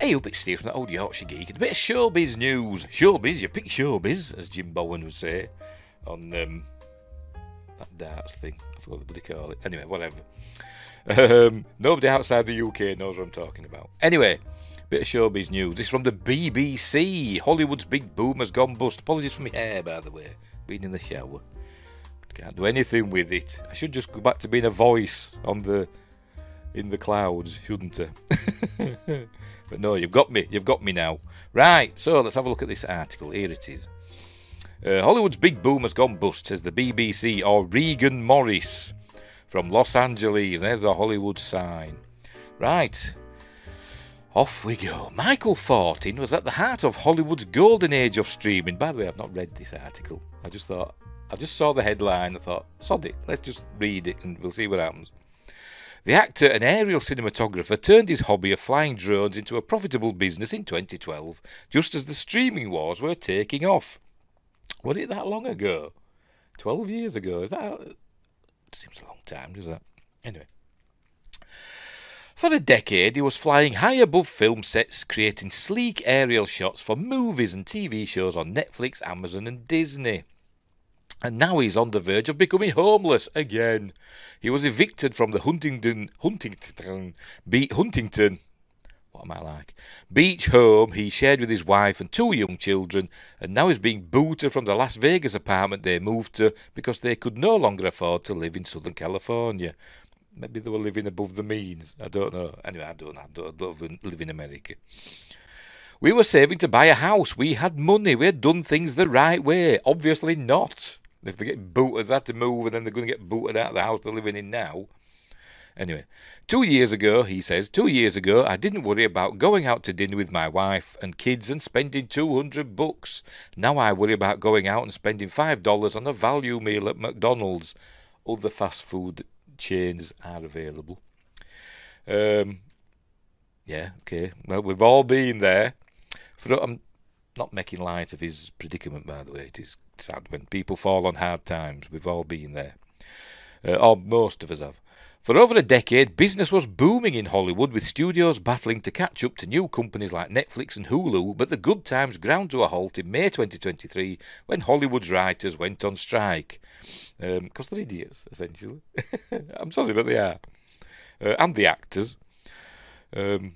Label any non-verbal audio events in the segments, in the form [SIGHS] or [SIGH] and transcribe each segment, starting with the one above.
Hey up, it's Steve from the Old Yorkshire Geek. A bit of showbiz news. Showbiz, you pick showbiz, as Jim Bowen would say on um, that darts thing. I forgot what they call it. Anyway, whatever. Um, nobody outside the UK knows what I'm talking about. Anyway, bit of showbiz news. This is from the BBC. Hollywood's big boom has gone bust. Apologies for my hair, by the way. Been in the shower. Can't do anything with it. I should just go back to being a voice on the in the clouds, shouldn't I? [LAUGHS] but no, you've got me. You've got me now. Right, so let's have a look at this article. Here it is. Uh, Hollywood's big boom has gone bust, says the BBC or Regan Morris from Los Angeles. There's the Hollywood sign. Right, off we go. Michael Fortin was at the heart of Hollywood's golden age of streaming. By the way, I've not read this article. I just thought, I just saw the headline. I thought, sod it, let's just read it and we'll see what happens. The actor and aerial cinematographer turned his hobby of flying drones into a profitable business in 2012, just as the streaming wars were taking off. Was it that long ago? 12 years ago? Is that. Seems a long time, does that? Anyway. For a decade, he was flying high above film sets, creating sleek aerial shots for movies and TV shows on Netflix, Amazon, and Disney. And now he's on the verge of becoming homeless again. He was evicted from the Huntington, Huntington, Huntington, what am I like? Beach home he shared with his wife and two young children, and now is being booted from the Las Vegas apartment they moved to because they could no longer afford to live in Southern California. Maybe they were living above the means. I don't know. Anyway, I don't. I don't, don't live in America. We were saving to buy a house. We had money. We had done things the right way. Obviously not. If they get booted, they had to move, and then they're going to get booted out of the house they're living in now. Anyway, two years ago, he says, two years ago, I didn't worry about going out to dinner with my wife and kids and spending 200 bucks. Now I worry about going out and spending $5 on a value meal at McDonald's. Other fast food chains are available. Um, yeah, okay. Well, we've all been there. For, I'm not making light of his predicament, by the way. It is sad when people fall on hard times. We've all been there. Uh, or most of us have. For over a decade, business was booming in Hollywood with studios battling to catch up to new companies like Netflix and Hulu, but the good times ground to a halt in May 2023 when Hollywood's writers went on strike. Because um, they're idiots, essentially. [LAUGHS] I'm sorry, but they are. Uh, and the actors. Um,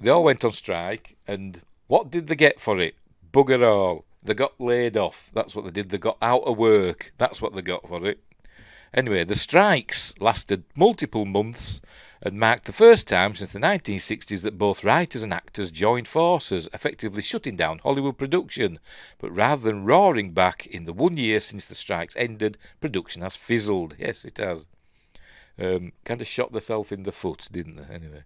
they all went on strike, and what did they get for it? Bugger all. They got laid off. That's what they did. They got out of work. That's what they got for it. Anyway, the strikes lasted multiple months and marked the first time since the 1960s that both writers and actors joined forces, effectively shutting down Hollywood production. But rather than roaring back in the one year since the strikes ended, production has fizzled. Yes, it has. Um, kind of shot themselves in the foot, didn't they? Anyway.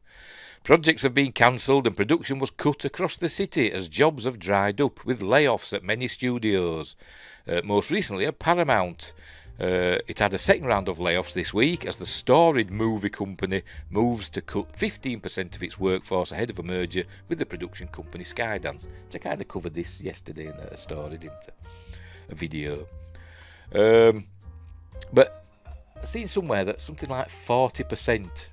Projects have been cancelled and production was cut across the city as jobs have dried up, with layoffs at many studios. Uh, most recently at Paramount. Uh, it had a second round of layoffs this week as the storied movie company moves to cut 15% of its workforce ahead of a merger with the production company Skydance. Which I kind of covered this yesterday in a story, didn't I? A video. Um, but I've seen somewhere that something like 40%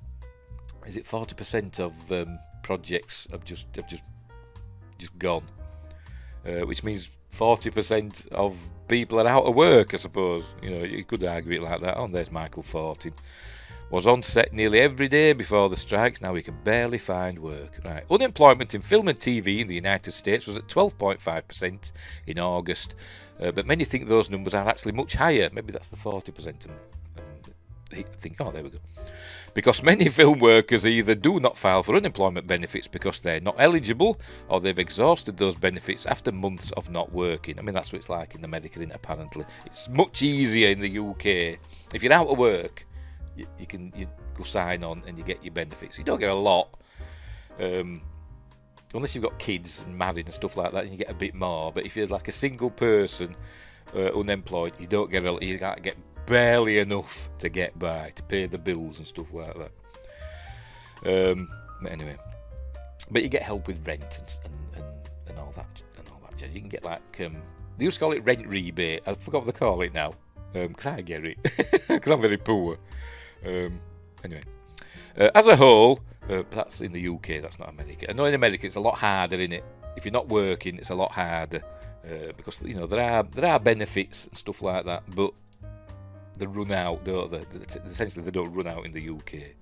is it forty percent of um, projects have just have just just gone, uh, which means forty percent of people are out of work. I suppose you know you could argue it like that. Oh, there's Michael Fortin. Was on set nearly every day before the strikes. Now he can barely find work. Right. Unemployment in film and TV in the United States was at 12.5% in August, uh, but many think those numbers are actually much higher. Maybe that's the 40%. Think, oh, there we go because many [LAUGHS] film workers either do not file for unemployment benefits because they're not eligible or they've exhausted those benefits after months of not working. I mean, that's what it's like in America, apparently. It's much easier in the UK. If you're out of work, you, you can you go sign on and you get your benefits. You don't get a lot. Um, unless you've got kids and married and stuff like that, and you get a bit more. But if you're like a single person, uh, unemployed, you don't get a, you can't get barely enough to get by to pay the bills and stuff like that. Um, but anyway, but you get help with rent and and, and, all that and all that. You can get like um, they used to call it rent rebate. I forgot what they call it now because um, I get it [LAUGHS] because I'm very poor. Um, anyway. Uh, as a whole, uh, that's in the UK, that's not America. I know in America it's a lot harder, in it. If you're not working, it's a lot harder uh, because you know there are there are benefits and stuff like that, but they run out, don't they? Essentially, they don't run out in the UK.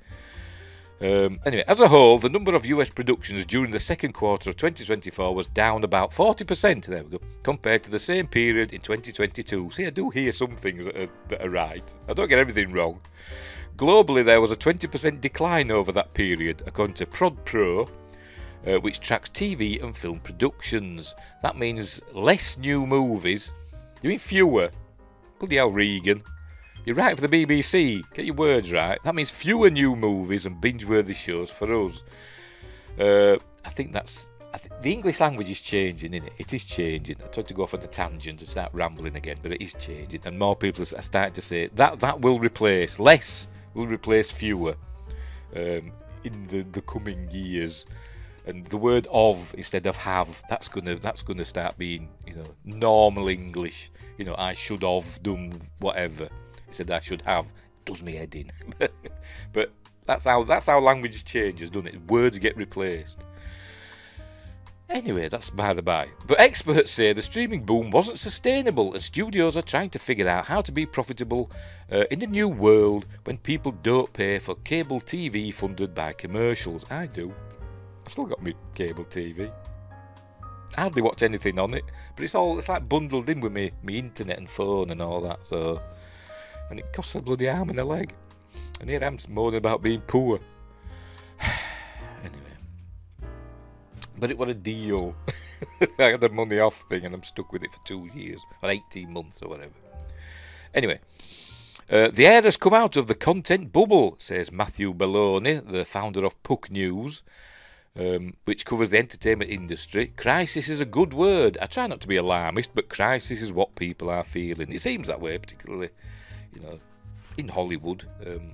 Um, anyway, as a whole, the number of US productions during the second quarter of 2024 was down about 40%, there we go, compared to the same period in 2022. See, I do hear some things that are, that are right. I don't get everything wrong. Globally, there was a 20% decline over that period, according to ProdPro, uh, which tracks TV and film productions. That means less new movies. You mean fewer? Bloody hell, Regan. You're right for the BBC. Get your words right. That means fewer new movies and binge-worthy shows for us. Uh, I think that's. I think the English language is changing, isn't it? It is changing. I tried to go off on a tangent and start rambling again, but it is changing, and more people are starting to say that that will replace less will replace fewer um, in the, the coming years and the word of instead of have that's gonna that's gonna start being you know normal english you know i should have done whatever instead i should have does me head in [LAUGHS] but that's how that's how language changes doesn't it words get replaced Anyway, that's by the by. But experts say the streaming boom wasn't sustainable, and studios are trying to figure out how to be profitable uh, in the new world when people don't pay for cable TV funded by commercials. I do. I've still got my cable TV. Hardly watch anything on it, but it's all it's like bundled in with me, me internet and phone and all that. So, and it costs a bloody arm and a leg. And here I'm moaning about being poor. [SIGHS] Anyway. But it was a deal. [LAUGHS] I had the money off thing and I'm stuck with it for two years or 18 months or whatever. Anyway, uh, the air has come out of the content bubble, says Matthew Belloni, the founder of Puck News, um, which covers the entertainment industry. Crisis is a good word. I try not to be alarmist, but crisis is what people are feeling. It seems that way, particularly, you know, in Hollywood. Um,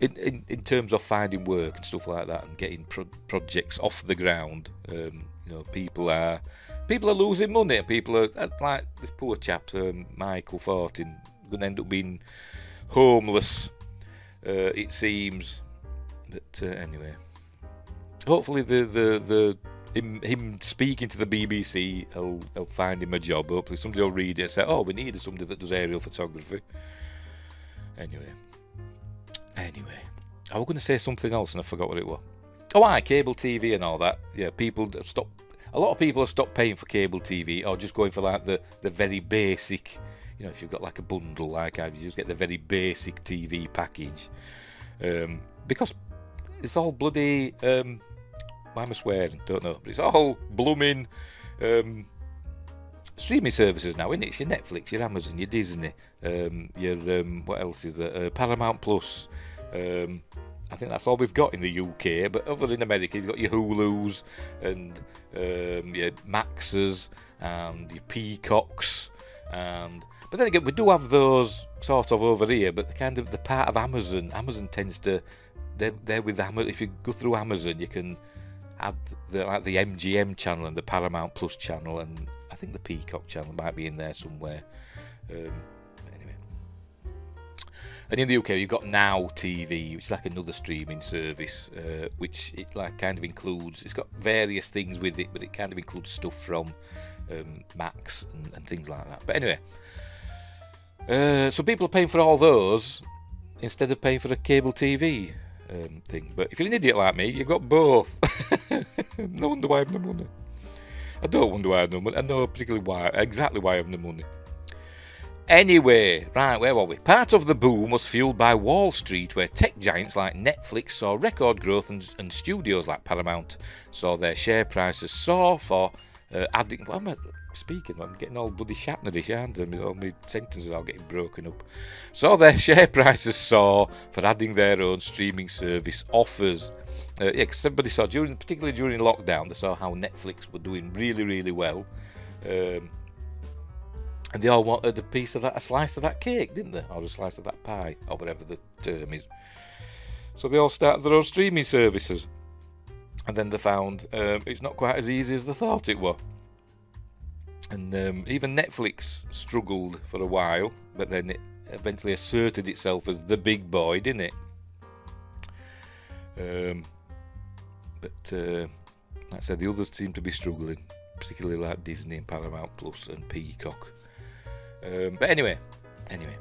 in, in, in terms of finding work and stuff like that and getting pro- projects off the ground, um, you know, people are people are losing money and people are uh, like this poor chap, um, Michael Fortin, going to end up being homeless. Uh, it seems, but uh, anyway, hopefully the the the him, him speaking to the BBC, he'll, he'll find him a job. Hopefully somebody will read it and say, "Oh, we need somebody that does aerial photography." Anyway. Anyway, I was going to say something else and I forgot what it was. Oh, I cable TV and all that. Yeah, people stopped. A lot of people have stopped paying for cable TV or just going for like the, the very basic. You know, if you've got like a bundle like I, you just get the very basic TV package. Um, because it's all bloody. Um, why am I swearing? Don't know. But it's all blooming um, streaming services now, isn't it? It's your Netflix, your Amazon, your Disney, um, your um, what else is there? Uh, Paramount Plus. Um, I think that's all we've got in the UK. But other than America, you've got your Hulu's and um, your Maxes and your Peacocks. And but then again, we do have those sort of over here. But the kind of the part of Amazon, Amazon tends to they're, they're with Amazon. If you go through Amazon, you can add the like the MGM channel and the Paramount Plus channel, and I think the Peacock channel might be in there somewhere. Um, anyway, and in the UK, you've got Now TV, which is like another streaming service, uh, which it like kind of includes. It's got various things with it, but it kind of includes stuff from um, Max and, and, things like that. But anyway, uh, so people are paying for all those instead of paying for a cable TV um, thing. But if you're an idiot like me, you've got both. [LAUGHS] no wonder why I have no money. I don't wonder why I have no money. I know particularly why, exactly why I have no money. Anyway, right, where were we? Part of the boom was fueled by Wall Street, where tech giants like Netflix saw record growth and, and studios like Paramount saw their share prices soar for uh, adding. What am I speaking? I'm getting all bloody Shatnerish, aren't I? All my sentences are getting broken up. So their [LAUGHS] share prices soar for adding their own streaming service offers. Uh, yeah, somebody saw during, particularly during lockdown, they saw how Netflix were doing really, really well. Um, and they all wanted a piece of that, a slice of that cake, didn't they? Or a slice of that pie, or whatever the term is. So they all started their own streaming services. And then they found um, it's not quite as easy as they thought it was. And um, even Netflix struggled for a while, but then it eventually asserted itself as the big boy, didn't it? Um, but uh, like I said, the others seem to be struggling, particularly like Disney and Paramount Plus and Peacock. Um, but anyway, anyway,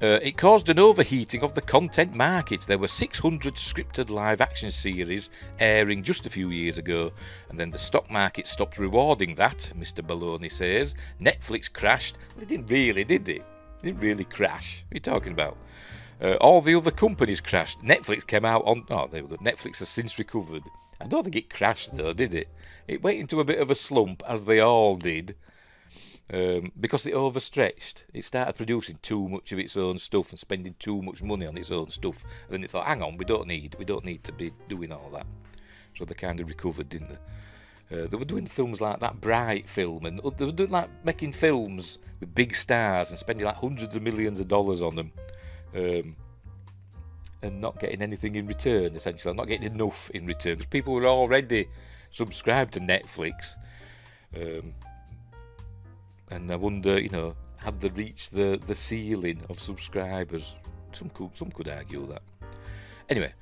uh, it caused an overheating of the content market. There were 600 scripted live action series airing just a few years ago, and then the stock market stopped rewarding that, Mr. Belloni says. Netflix crashed. Well, it didn't really, did it? It didn't really crash. What are you talking about? Uh, all the other companies crashed. Netflix came out on. Oh, there we go. Netflix has since recovered. I don't think it crashed though, did it? It went into a bit of a slump, as they all did um, because it overstretched. It started producing too much of its own stuff and spending too much money on its own stuff. And then it thought, hang on, we don't need, we don't need to be doing all that. So they kind of recovered, didn't they? Uh, they were doing films like that Bright film, and they were doing like making films with big stars and spending like hundreds of millions of dollars on them, um, and not getting anything in return. Essentially, not getting enough in return because people were already subscribed to Netflix. Um, and I wonder, you know, had they reached the, the ceiling of subscribers? Some could, some could argue that. Anyway,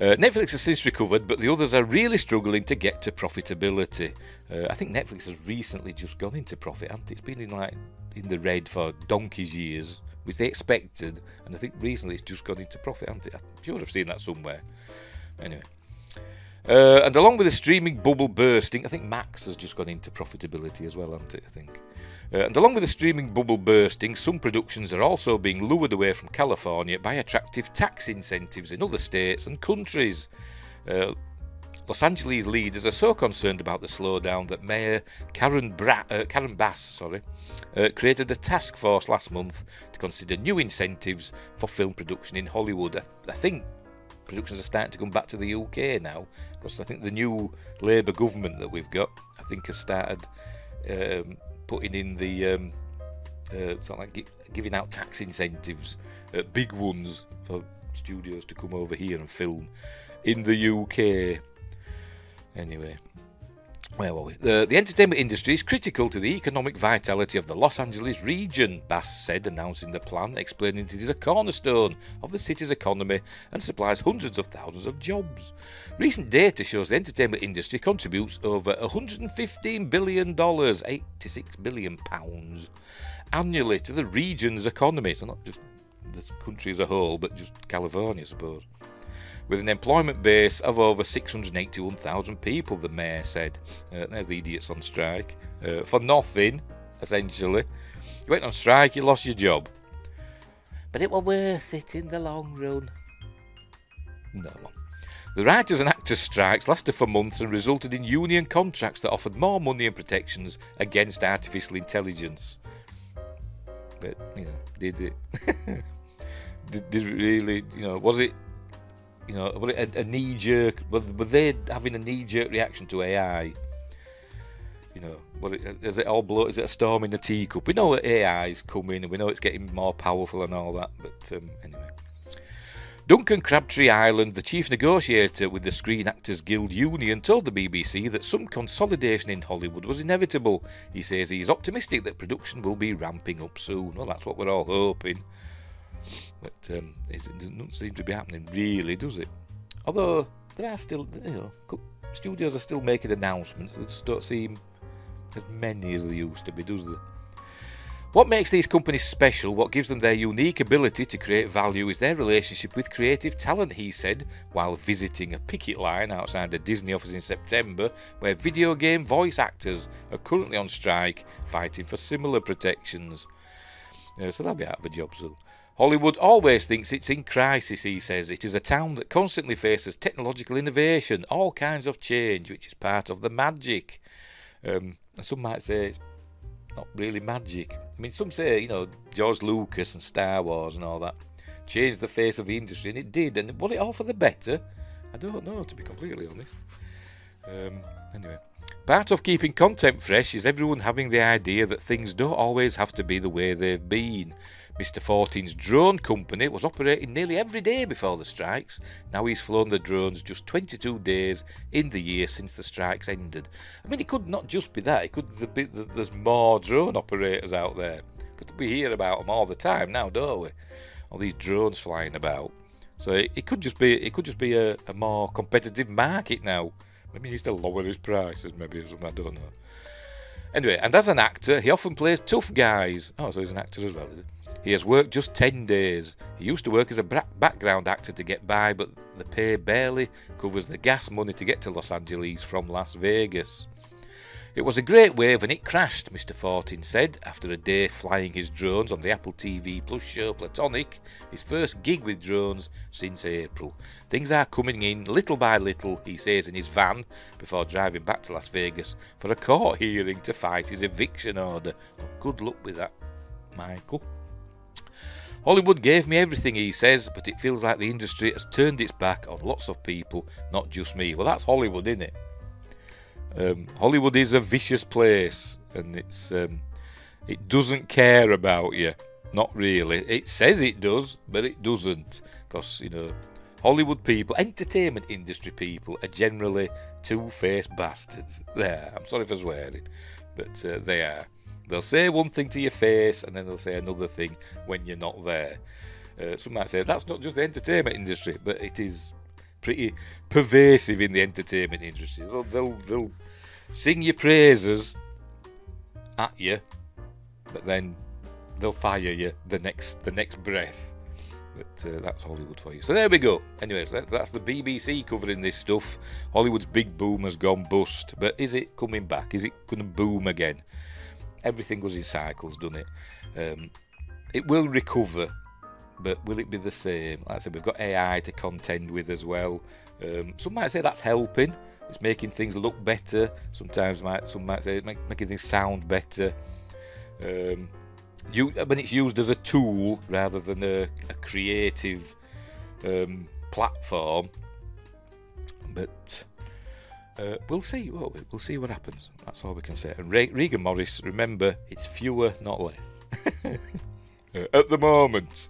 uh, Netflix has since recovered, but the others are really struggling to get to profitability. Uh, I think Netflix has recently just gone into profit, and it? has been in like in the red for donkey's years, which they expected, and I think recently it's just gone into profit, and it? I'm sure I've seen that somewhere. Anyway, uh, and along with the streaming bubble bursting, I think Max has just gone into profitability as well, hasn't it? I think. Uh, and along with the streaming bubble bursting, some productions are also being lured away from California by attractive tax incentives in other states and countries. Uh, Los Angeles leaders are so concerned about the slowdown that Mayor Karen, Bra- uh, Karen Bass sorry, uh, created a task force last month to consider new incentives for film production in Hollywood. I, th- I think productions are starting to come back to the UK now because I think the new Labour government that we've got, I think, has started um, putting in the um, uh, sort of like gi- giving out tax incentives, uh, big ones for studios to come over here and film in the UK. Anyway, where were we? The, the entertainment industry is critical to the economic vitality of the Los Angeles region, Bass said, announcing the plan, explaining it is a cornerstone of the city's economy and supplies hundreds of thousands of jobs. Recent data shows the entertainment industry contributes over $115 billion, £86 billion pounds, annually to the region's economy. So, not just the country as a whole, but just California, I suppose with an employment base of over 681,000 people, the mayor said. Uh, there's the idiots on strike. Uh, for nothing, essentially. You went on strike, you lost your job. But it was worth it in the long run. No. The writers and actors' strikes lasted for months and resulted in union contracts that offered more money and protections against artificial intelligence. But, you know, did it? [LAUGHS] did, did it really, you know, was it you know, a, a knee jerk. Were, were they having a knee jerk reaction to AI? You know, what is it all blow? Is it a storm in the teacup? We know that AI is coming, and we know it's getting more powerful and all that. But um, anyway, Duncan Crabtree-Ireland, the chief negotiator with the Screen Actors Guild Union, told the BBC that some consolidation in Hollywood was inevitable. He says he is optimistic that production will be ramping up soon. Well, that's what we're all hoping. But um, it doesn't seem to be happening, really, does it? Although there are still, you know, studios are still making announcements. They just don't seem as many as they used to be, does there? What makes these companies special, what gives them their unique ability to create value, is their relationship with creative talent, he said, while visiting a picket line outside the Disney office in September, where video game voice actors are currently on strike, fighting for similar protections. So they'll be out of a job soon. Hollywood always thinks it's in crisis, he says. It is a town that constantly faces technological innovation, all kinds of change, which is part of the magic. Um, some might say it's not really magic. I mean, some say, you know, George Lucas and Star Wars and all that changed the face of the industry, and it did. And was it all for the better? I don't know, to be completely honest. Um, anyway. Part of keeping content fresh is everyone having the idea that things don't always have to be the way they've been. Mr. Fortin's drone company was operating nearly every day before the strikes. Now he's flown the drones just 22 days in the year since the strikes ended. I mean, it could not just be that. It could be that there's more drone operators out there. Because we hear about them all the time now, don't we? All these drones flying about. So it, it could just be it could just be a, a more competitive market now. Maybe he needs to lower his prices, maybe or something. I don't know. Anyway, and as an actor, he often plays tough guys. Oh, so he's an actor as well. He has worked just 10 days. He used to work as a background actor to get by, but the pay barely covers the gas money to get to Los Angeles from Las Vegas. It was a great wave and it crashed, Mr. Fortin said, after a day flying his drones on the Apple TV Plus show Platonic, his first gig with drones since April. Things are coming in little by little, he says in his van, before driving back to Las Vegas for a court hearing to fight his eviction order. Well, good luck with that, Michael. Hollywood gave me everything, he says, but it feels like the industry has turned its back on lots of people, not just me. Well, that's Hollywood, isn't it? Um, Hollywood is a vicious place, and it's um, it doesn't care about you. Not really. It says it does, but it doesn't, because you know, Hollywood people, entertainment industry people, are generally two-faced bastards. There, I'm sorry for swearing, but uh, they are. They'll say one thing to your face, and then they'll say another thing when you're not there. Uh, some might say that's not just the entertainment industry, but it is pretty pervasive in the entertainment industry. They'll, they'll, they'll sing your praises at you, but then they'll fire you the next the next breath. But uh, that's Hollywood for you. So there we go. Anyways, that, that's the BBC covering this stuff. Hollywood's big boom has gone bust, but is it coming back? Is it going to boom again? Everything goes in cycles, doesn't it? Um, it will recover, but will it be the same? Like I said, we've got AI to contend with as well. Um, some might say that's helping. It's making things look better. Sometimes might some might say make, making things sound better. Um, you, when it's used as a tool rather than a, a creative um, platform. But uh, we'll see. We'll, we'll see what happens. That's all we can say. And Re- Regan Morris, remember, it's fewer, not less. [LAUGHS] Uh, at the moment.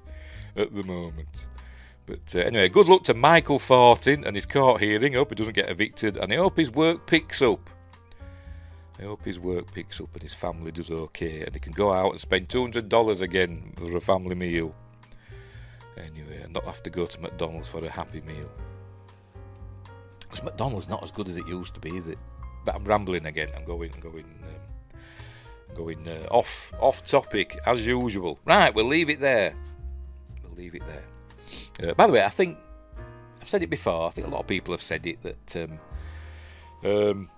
At the moment. But uh, anyway, good luck to Michael Fortin and his court hearing. I hope he doesn't get evicted, and I hope his work picks up. I hope his work picks up and his family does okay, and he can go out and spend two hundred dollars again for a family meal. Anyway, and not have to go to McDonald's for a happy meal. Because McDonald's not as good as it used to be, is it? But I'm rambling again. I'm going, going, um, going uh, off, off topic as usual. Right, we'll leave it there. We'll leave it there. Uh, by the way, I think I've said it before. I think a lot of people have said it that um, um,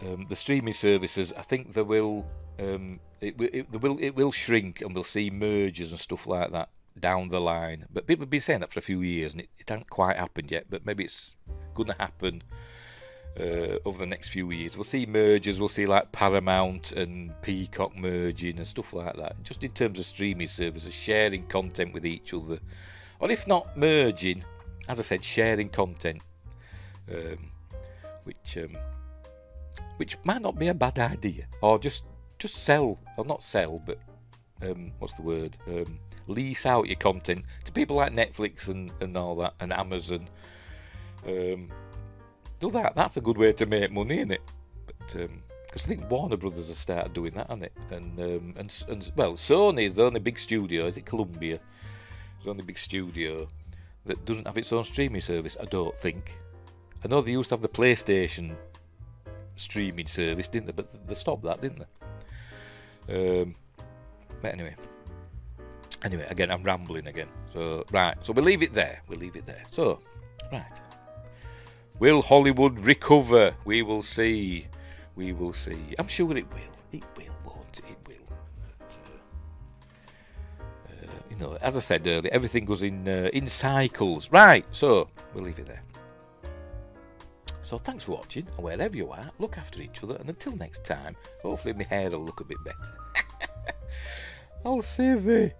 um, the streaming services. I think they will um, it, it, will it will shrink, and we'll see mergers and stuff like that down the line. But people have been saying that for a few years, and it, it hasn't quite happened yet. But maybe it's going to happen uh, over the next few years. We'll see mergers. We'll see like Paramount and Peacock merging and stuff like that. Just in terms of streaming services, sharing content with each other, or if not merging, as I said, sharing content, um, which um, which might not be a bad idea, or just just sell, or not sell, but um, what's the word? Um, lease out your content to people like Netflix and, and all that, and Amazon. Um, do that. That's a good way to make money, isn't it? But because um, I think Warner Brothers have started doing that, hasn't it? And um, and and well, Sony is the only big studio. Is it Columbia? It's the only big studio that doesn't have its own streaming service. I don't think. I know they used to have the PlayStation streaming service, didn't they? But they stopped that, didn't they? Um, but anyway, anyway, again, I'm rambling again. So right, so we'll leave it there. We'll leave it there. So right. Will Hollywood recover? We will see. We will see. I'm sure it will. It will, won't it? It will. But, uh, uh, you know, as I said earlier, everything goes in uh, in cycles. Right. So we'll leave it there. So thanks for watching, and wherever you are, look after each other, and until next time, hopefully my hair will look a bit better. [LAUGHS] I'll save it.